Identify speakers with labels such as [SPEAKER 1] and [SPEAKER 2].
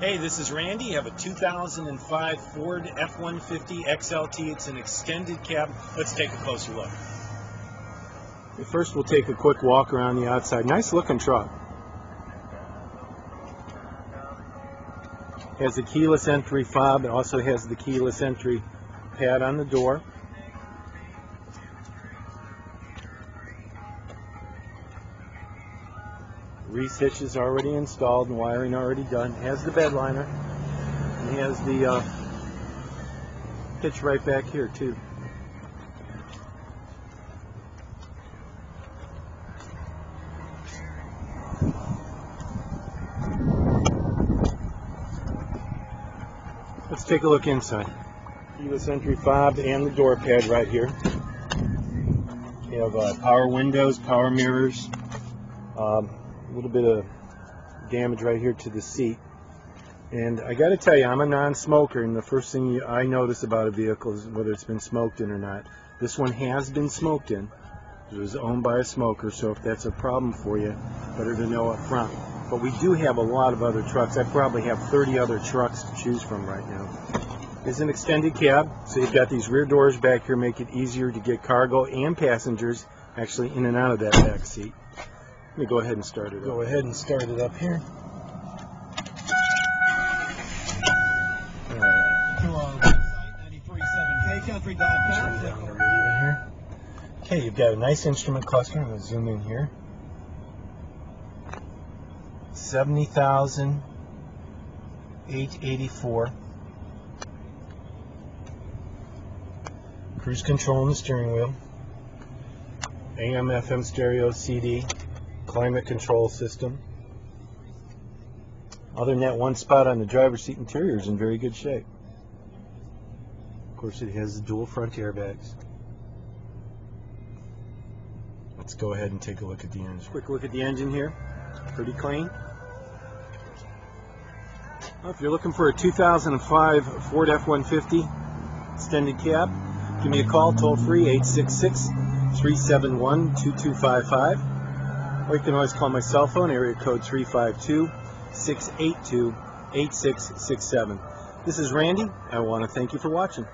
[SPEAKER 1] Hey, this is Randy. You have a 2005 Ford F-150 XLT. It's an extended cab. Let's take a closer look.
[SPEAKER 2] First, we'll take a quick walk around the outside. Nice looking truck. Has the keyless entry fob. It also has the keyless entry pad on the door. Reese hitch is already installed and wiring already done. Has the bed liner. And has the uh, hitch right back here too. Let's take a look inside. Keyless entry fob and the door pad right here. You have uh, power windows, power mirrors, um, a little bit of damage right here to the seat. And I got to tell you, I'm a non-smoker, and the first thing you, I notice about a vehicle is whether it's been smoked in or not. This one has been smoked in. It was owned by a smoker, so if that's a problem for you, better to know up front. But we do have a lot of other trucks. I probably have 30 other trucks to choose from right now. It's an extended cab, so you've got these rear doors back here, make it easier to get cargo and passengers actually in and out of that back seat. Let me go ahead and start it. Go ahead and start it up here. Okay, you've got a nice instrument cluster. I'm going to zoom in here. 70,884. Cruise control on the steering wheel. AM, FM stereo, CD, climate control system. Other than that, one spot on the driver's seat interior is in very good shape. Of course, it has the dual front airbags. Let's go ahead and take a look at the engine. Quick look at the engine here. Pretty clean. Well, if you're looking for a 2005 Ford F-150 extended cab, give me a call toll free 866 371 2255. Or you can always call my cell phone, area code 352 682 8667. This is Randy. I want to thank you for watching.